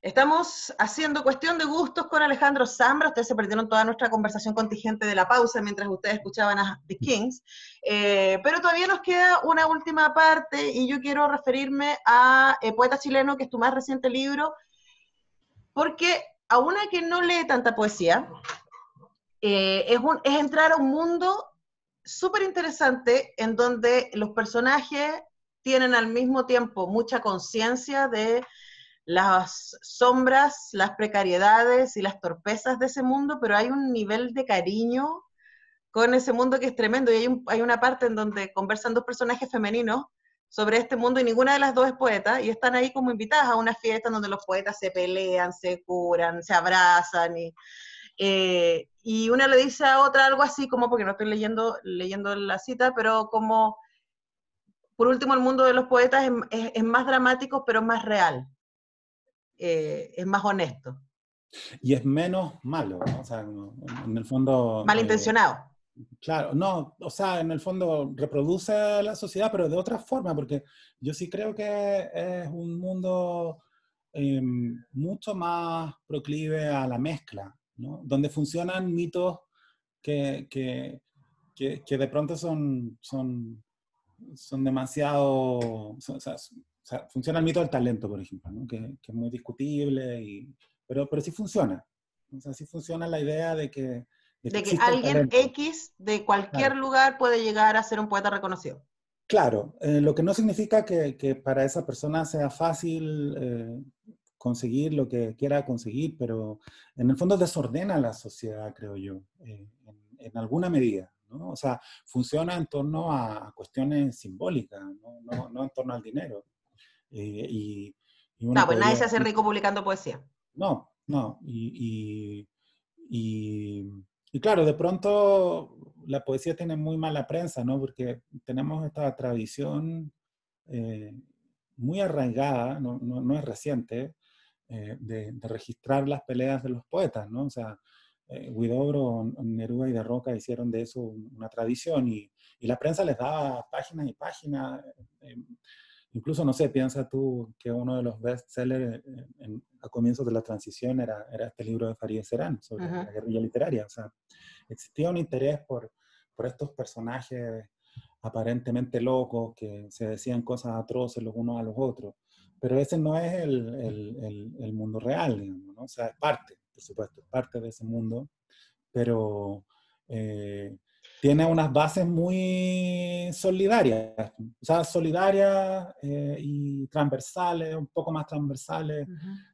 A: Estamos haciendo cuestión de gustos con Alejandro Zambra. Ustedes se perdieron toda nuestra conversación contingente de la pausa mientras ustedes escuchaban a The Kings. Eh, pero todavía nos queda una última parte y yo quiero referirme a eh, Poeta Chileno, que es tu más reciente libro, porque a una que no lee tanta poesía, eh, es, es entrar a un mundo súper interesante en donde los personajes tienen al mismo tiempo mucha conciencia de las sombras, las precariedades y las torpezas de ese mundo, pero hay un nivel de cariño con ese mundo que es tremendo. Y hay, hay una parte en donde conversan dos personajes femeninos sobre este mundo y ninguna de las dos es poeta y están ahí como invitadas a una fiesta en donde los poetas se pelean, se curan, se abrazan y, Eh, y una le dice a otra algo así como, porque no estoy leyendo, leyendo la cita, pero como, por último, el mundo de los poetas es, más dramático, pero más real, eh, es más honesto.
B: Y es menos malo, ¿no? o sea, en el fondo...
A: Malintencionado.
B: Claro, no, o sea, en el fondo reproduce la sociedad, pero de otra forma, porque yo sí creo que es un mundo em, mucho más proclive a la mezcla, ¿no? Donde funcionan mitos que, que, que, de pronto son, son, son demasiado, o sea, funciona el mito del talento, por ejemplo, ¿no? que, es muy discutible, y, pero, pero sí funciona. O sea, sí funciona la idea de que
A: de que alguien X de cualquier lugar puede llegar a ser un poeta reconocido.
B: Claro, eh, lo que no significa que, que, para esa persona sea fácil eh, conseguir lo que quiera conseguir, pero en el fondo desordena la sociedad, creo yo, eh, en, alguna medida. ¿no? O sea, funciona en torno a cuestiones simbólicas, no, no, no en torno al dinero. Y,
A: no, pues nadie se hace rico publicando poesía.
B: No, no. y, y y claro, de pronto la poesía tiene muy mala prensa, ¿no? Porque tenemos esta tradición eh, muy arraigada, no, no, es reciente, eh, de, registrar las peleas de los poetas, ¿no? O sea, eh, Guidobro, Neruda y De Roca hicieron de eso una tradición y, y la prensa les daba páginas y páginas. Incluso, no sé, piensa tú que uno de los bestsellers en, a comienzos de la transición era, era este libro de Farideh Serán sobre la guerrilla literaria. O sea, existía un interés por, por estos personajes aparentemente locos que se decían cosas atroces los unos a los otros. Pero ese no es el, el, el, mundo real, digamos, ¿no? O sea, es parte, por supuesto, es parte de ese mundo, pero eh, tiene unas bases muy solidarias, o sea, solidarias eh, y transversales, un poco más transversales,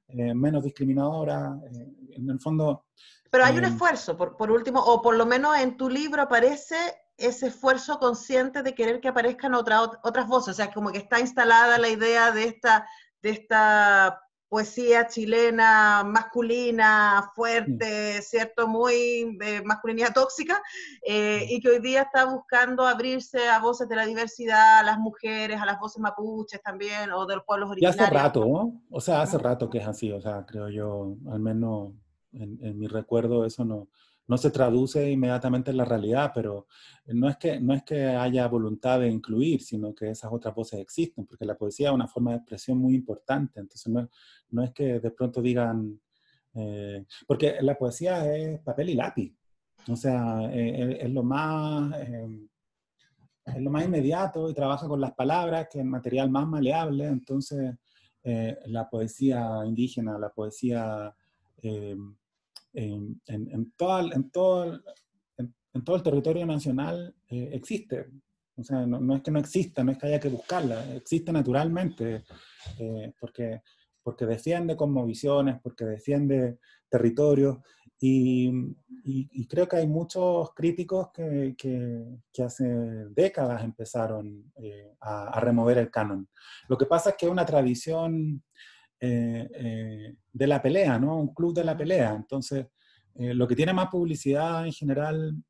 B: eh, menos discriminadora, eh, en el fondo...
A: Pero hay un eh, esfuerzo, por, por, último, o por lo menos en tu libro aparece ese esfuerzo consciente de querer que aparezcan otra, otras voces, o sea, como que está instalada la idea de esta, de esta poesía chilena masculina, fuerte, ¿cierto? Muy de masculinidad tóxica, eh, y que hoy día está buscando abrirse a voces de la diversidad, a las mujeres, a las voces mapuches también, o de los pueblos originarios.
B: Ya hace rato, ¿no? O sea, hace rato que es así, o sea, creo yo, al menos en, en mi recuerdo, eso no, no se traduce inmediatamente en la realidad, pero no es, que, no es que haya voluntad de incluir, sino que esas otras voces existen, porque la poesía es una forma de expresión muy importante, entonces no, es que de pronto digan, eh, porque la poesía es papel y lápiz, o sea, eh, es, lo más... Eh, es lo más inmediato y trabaja con las palabras, que es el material más maleable. Entonces, la poesía indígena, la poesía en, en, todo, en, todo, en, todo el territorio nacional eh, existe. O sea, no, es que no exista, no es que haya que buscarla, existe naturalmente, eh, porque, porque defiende visiones porque defiende territorios, y, y, creo que hay muchos críticos que, que, hace décadas empezaron eh, a, a, remover el canon. Lo que pasa es que es una tradición eh, eh, de la pelea, ¿no? Un club de la pelea. Entonces, eh, lo que tiene más publicidad en general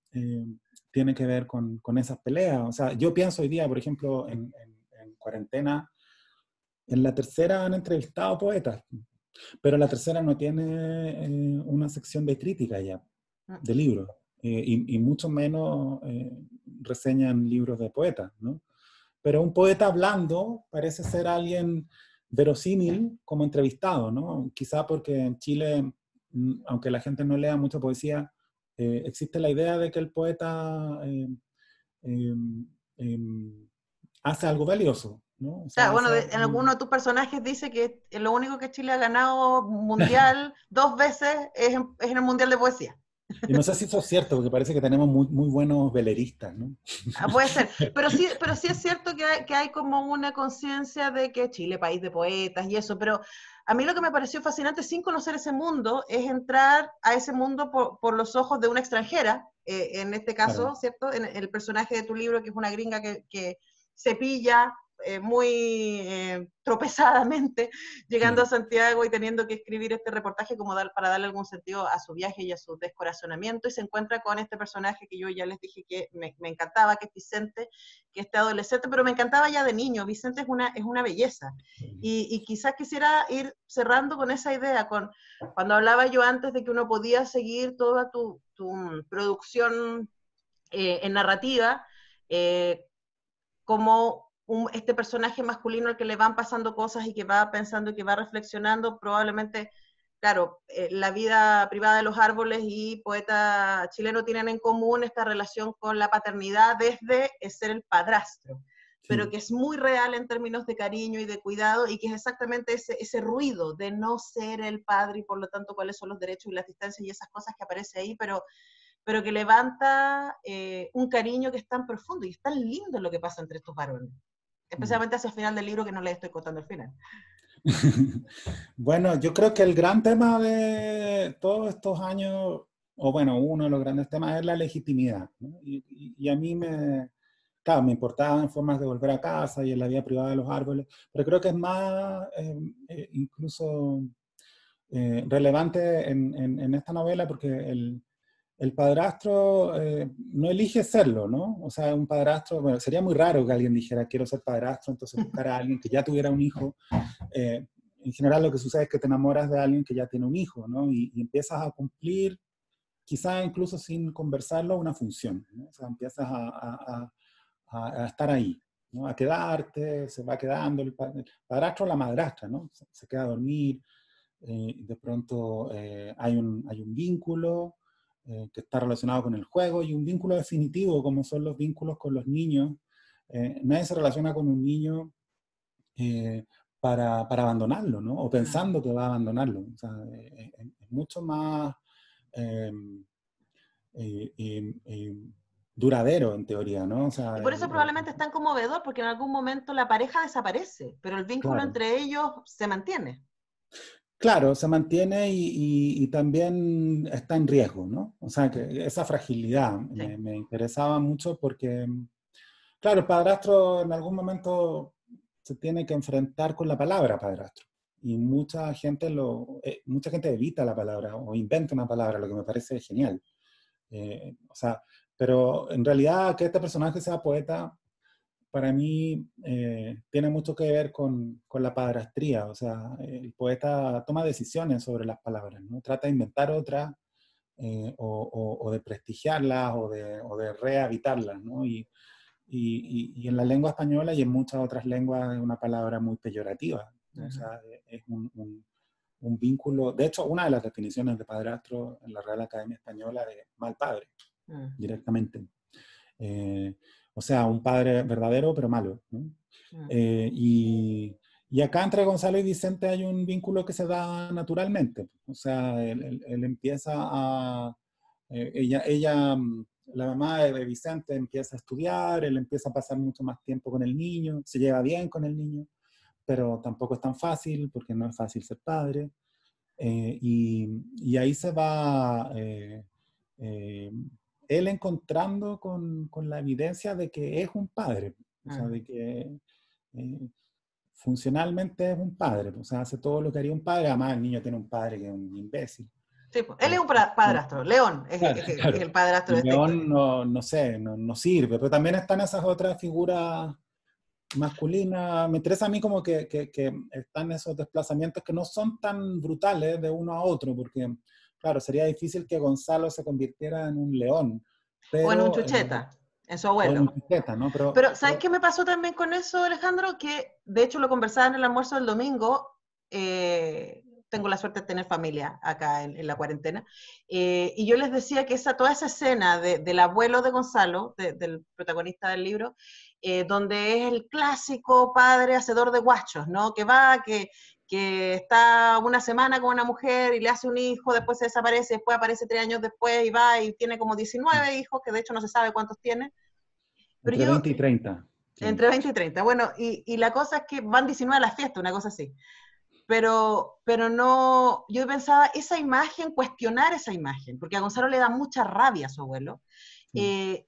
B: tiene que ver con, con, esas peleas. O sea, yo pienso hoy día, por ejemplo, en, en, cuarentena, en la tercera han entrevistado poetas, pero la tercera no tiene una sección de crítica ya, ah. de libros, y, y, mucho menos reseñan libros de poetas, ¿no? Pero un poeta hablando parece ser alguien verosímil como entrevistado, ¿no? Quizá porque en Chile, mm, aunque la gente no lea mucha poesía, eh, existe la idea de que el poeta eh, em, em, hace algo valioso, ¿no?
A: bueno, en alguno de tus personajes dice que lo único que Chile ha ganado mundial dos veces es en el Mundial de Poesía.
B: Y no sé si eso es cierto, porque parece que tenemos muy, muy buenos veleristas, ¿no?
A: Ah, puede ser, pero sí, pero sí es cierto que hay, que hay como una conciencia de que Chile, país de poetas y eso, pero a mí lo que me pareció fascinante sin conocer ese mundo es entrar a ese mundo por, por los ojos de una extranjera, eh, en este caso, ¿cierto? En el personaje de tu libro, que es una gringa que, que se pilla eh, muy eh, tropezadamente llegando a Santiago y teniendo que escribir este reportaje como para darle algún sentido a su viaje y a su descorazonamiento y se encuentra con este personaje que yo ya les dije que me, encantaba, que es Vicente, que este adolescente, pero me encantaba ya de niño, Vicente es una, es una belleza. Y, quizás quisiera ir cerrando con esa idea, con cuando hablaba yo antes de que uno podía seguir toda tu, producción eh, en narrativa, como este personaje masculino al que le van pasando cosas y que va pensando y que va reflexionando, probablemente, claro, eh, la vida privada de los árboles y poeta chileno tienen en común esta relación con la paternidad desde ser el padrastro, pero que es muy real en términos de cariño y de cuidado y que es exactamente ese, ese ruido de no ser el padre y por lo tanto cuáles son los derechos y las distancias y esas cosas que aparece ahí, pero pero que levanta eh, un cariño que es tan profundo y es tan lindo lo que pasa entre estos varones especialmente hacia el final del libro que no le estoy contando el final.
B: bueno, yo creo que el gran tema de todos estos años, o bueno, uno de los grandes temas es la legitimidad. Y, a mí me, claro, me importaban formas de volver a casa y en la vida privada de los árboles, pero creo que es más eh, eh, incluso eh, relevante en, en, esta novela porque el, el padrastro eh, no elige serlo, ¿no? O sea, un padrastro, bueno, sería muy raro que alguien dijera quiero ser padrastro, entonces buscar a alguien que ya tuviera un hijo. Eh, en general lo que sucede es que te enamoras de alguien que ya tiene un hijo, ¿no? Y, empiezas a cumplir, quizá incluso sin conversarlo, una función. O sea, empiezas a, estar ahí, ¿no? A quedarte, se va quedando el, padrastro o la madrastra, ¿no? Se, queda a dormir, eh, de pronto hay, un, hay un vínculo, eh, que está relacionado con el juego y un vínculo definitivo como son los vínculos con los niños. Eh, nadie se relaciona con un niño eh, para, para, abandonarlo, ¿no? O pensando que va a abandonarlo. O sea, es mucho más em, em, duradero en teoría, ¿no? O
A: sea, y por eso probablemente es tan conmovedor, porque en algún momento la pareja desaparece, pero el vínculo entre ellos se mantiene.
B: Claro, se mantiene y, también está en riesgo, ¿no? O sea, que esa fragilidad me, interesaba mucho porque, claro, el padrastro en algún momento se tiene que enfrentar con la palabra padrastro. Y mucha gente, lo, eh, mucha gente evita la palabra o inventa una palabra, lo que me parece genial. Eh, o sea, pero en realidad que este personaje sea poeta para mí eh, tiene mucho que ver con, con, la padrastría, o sea, el poeta toma decisiones sobre las palabras, ¿no? Trata de inventar otras eh, o, o, de prestigiarlas o de, o de rehabitarlas, ¿no? Y, y, y, en la lengua española y en muchas otras lenguas es una palabra muy peyorativa, o sea, es un, un, vínculo, de hecho, una de las definiciones de padrastro en la Real Academia Española es mal padre, mm. directamente. Eh, o sea, un padre verdadero pero malo. Eh, y, y, acá entre Gonzalo y Vicente hay un vínculo que se da naturalmente. O sea, él, empieza a... Eh, ella, ella, mm, la mamá de Vicente empieza a estudiar, él empieza a pasar mucho más tiempo con el niño, se lleva bien con el niño, pero tampoco es tan fácil porque no es fácil ser padre. Eh, y, y, ahí se va él encontrando con, con, la evidencia de que es un padre, o sea, de que eh, funcionalmente es un padre, o sea, hace todo lo que haría un padre, además el niño tiene un padre que es un imbécil.
A: Sí, pues, él es un padrastro, León es, el padrastro de
B: este León no, no sé, no, no, sirve, pero también están esas otras figuras masculinas. Me interesa a mí como que, que, que, están esos desplazamientos que no son tan brutales de uno a otro, porque claro, sería difícil que Gonzalo se convirtiera en un león.
A: o en un chucheta, en su abuelo. En un chucheta, ¿no? Pero, ¿sabes qué me pasó también con eso, Alejandro? Que de hecho lo conversaba en el almuerzo del domingo. Eh, tengo la suerte de tener familia acá en, la cuarentena. Eh, y yo les decía que esa, toda esa escena del abuelo de Gonzalo, del protagonista del libro, eh, donde es el clásico padre hacedor de guachos, ¿no? Que va, que, que está una semana con una mujer y le hace un hijo, después se desaparece, después aparece tres años después y va y tiene como 19 hijos, que de hecho no se sabe cuántos tiene.
B: Pero entre 20 y 30.
A: Entre 20 y 30. Bueno, y, y, la cosa es que van 19 a la fiesta, una cosa así. Pero, pero no, yo pensaba esa imagen, cuestionar esa imagen, porque a Gonzalo le da mucha rabia a su abuelo. Eh,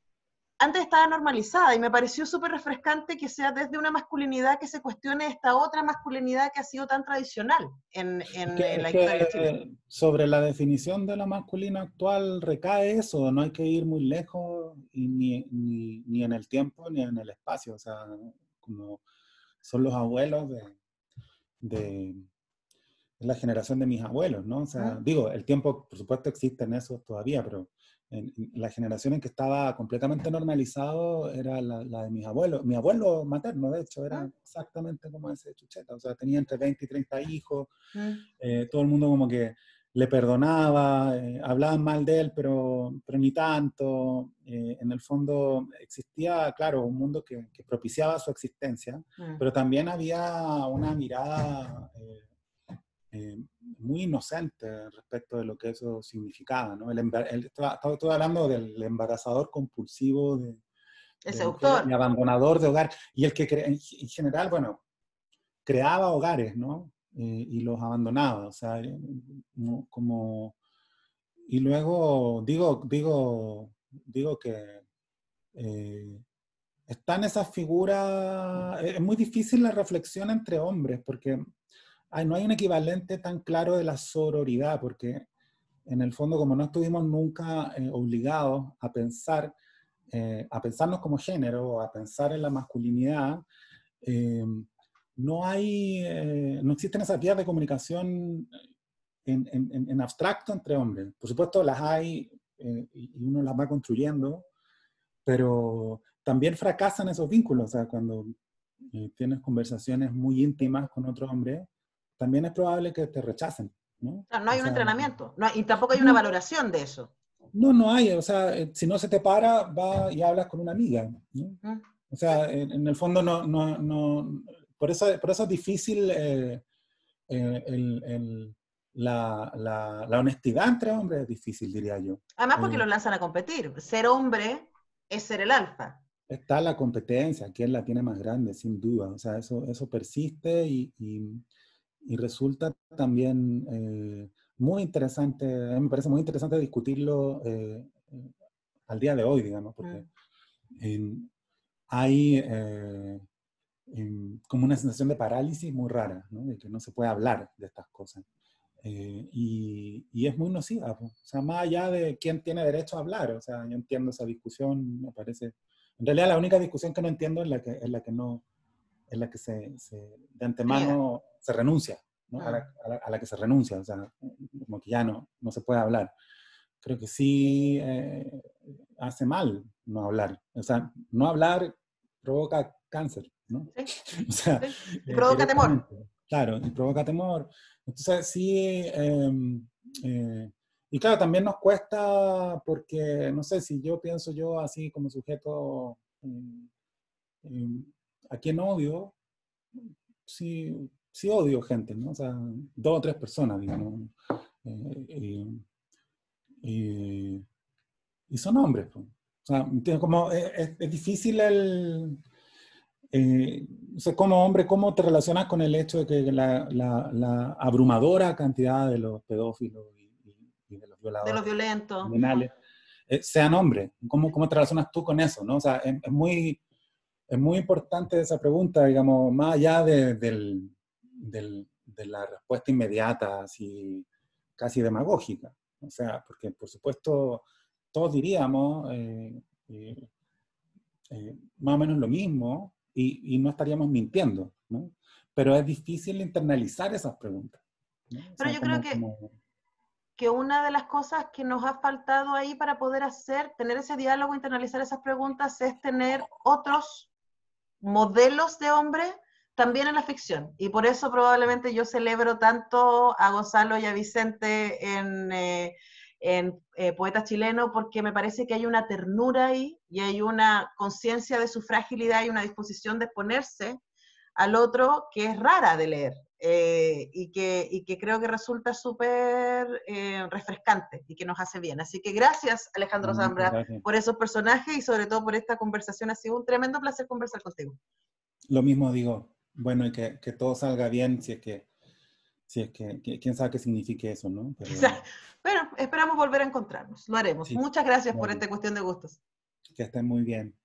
A: antes estaba normalizada y me pareció súper refrescante que sea desde una masculinidad que se cuestione esta otra masculinidad que ha sido tan tradicional en, la historia
B: chilena. Sobre la definición de la masculina actual recae eso, no hay que ir muy lejos ni, ni, en el tiempo ni en el espacio, o sea, como son los abuelos de, de la generación de mis abuelos, ¿no? O sea, digo, el tiempo, por supuesto, existe en eso todavía, pero la generación en que estaba completamente normalizado era la, de mis abuelos. Mi abuelo materno, de hecho, era ah. exactamente como ese chucheta. O sea, tenía entre 20 y 30 hijos. Mm. Eh, todo el mundo como que le perdonaba, eh, hablaban mal de él, pero, pero ni tanto. Eh, en el fondo existía, claro, un mundo que, propiciaba su existencia, mm. pero también había una mirada eh, muy inocente respecto de lo que eso significaba. ¿no? El, estaba, estoy hablando del embarazador compulsivo, de,
A: el seductor.
B: El abandonador de hogar. Y el que en, general, bueno, creaba hogares, ¿no? Eh, y los abandonaba. O sea, eh, como... Y luego digo, digo, digo que eh, están esas figuras, es muy difícil la reflexión entre hombres, porque no hay un equivalente tan claro de la sororidad, porque en el fondo, como no estuvimos nunca eh, obligados a pensar, eh, a pensarnos como género, a pensar en la masculinidad, eh, no hay, no existen esas vías de comunicación en, en, abstracto entre hombres. Por supuesto, las hay y uno las va construyendo, pero también fracasan esos vínculos. O sea, cuando tienes conversaciones muy íntimas con otro hombre, también es probable que te rechacen.
A: No, no hay un entrenamiento y tampoco hay una valoración de eso.
B: No, no hay. O sea, eh, si no se te para, va y hablas con una amiga. Mm. O sea, en, el fondo no, no, no, por eso, por eso es difícil eh, eh, el, la, la, la, honestidad entre hombres es difícil, diría yo.
A: Además porque los lanzan a competir. Ser hombre es ser el alfa.
B: Está la competencia, quién la tiene más grande, sin duda. O sea, eso, eso persiste y, y resulta también eh, muy interesante, me parece muy interesante discutirlo eh, al día de hoy, digamos, porque mm. hay eh, como una sensación de parálisis muy rara, ¿no? de que no se puede hablar de estas cosas. y, y, es muy nociva, o sea, más allá de quién tiene derecho a hablar, o sea, yo entiendo esa discusión, me parece, en realidad la única discusión que no entiendo es la que, es la que no, es la que se, se de antemano se renuncia, ¿no? a, la, a, la, que se renuncia, o sea, como que ya no, no se puede hablar. Creo que sí eh, hace mal no hablar. O sea, no hablar provoca cáncer, ¿no?
A: Sí. o sea, Y provoca temor.
B: Claro, y provoca temor. Entonces, sí, em, eh, y claro, también nos cuesta porque, no sé, si yo pienso yo así como sujeto, eh, ¿a quién odio? Sí, sí odio gente, ¿no? O sea, dos o tres personas, digamos. Eh, y son hombres. Pues. O sea, como es, es, difícil el... Eh, o sea, como hombre, ¿cómo te relacionas con el hecho de que la, la, abrumadora cantidad de los pedófilos y, de los violadores,
A: de los violentos,
B: eh, sean hombres? ¿Cómo, ¿Cómo te relacionas tú con eso? ¿no? O sea, es, muy, es muy importante esa pregunta, digamos, más allá del, de la respuesta inmediata, así casi demagógica. O sea, porque por supuesto todos diríamos eh, eh, eh, más o menos lo mismo y, no estaríamos mintiendo, ¿no? Pero es difícil internalizar esas preguntas.
A: Pero yo creo que, que una de las cosas que nos ha faltado ahí para poder hacer, tener ese diálogo, internalizar esas preguntas, es tener otros modelos de hombre también en la ficción. Y por eso probablemente yo celebro tanto a Gonzalo y a Vicente en, eh, en eh, Poeta Chileno, porque me parece que hay una ternura ahí y hay una conciencia de su fragilidad y una disposición de ponerse al otro que es rara de leer. Eh, y, que, y, que, creo que resulta súper refrescante y que nos hace bien. Así que gracias, Alejandro Zambra, por esos personajes y sobre todo por esta conversación. Ha sido un tremendo placer conversar contigo.
B: Lo mismo digo, bueno, y que, que, todo salga bien, si es que, si es que, quién sabe qué signifique eso, ¿no?
A: Bueno, esperamos volver a encontrarnos, lo haremos. Muchas gracias por esta cuestión de gustos.
B: Que estén muy bien.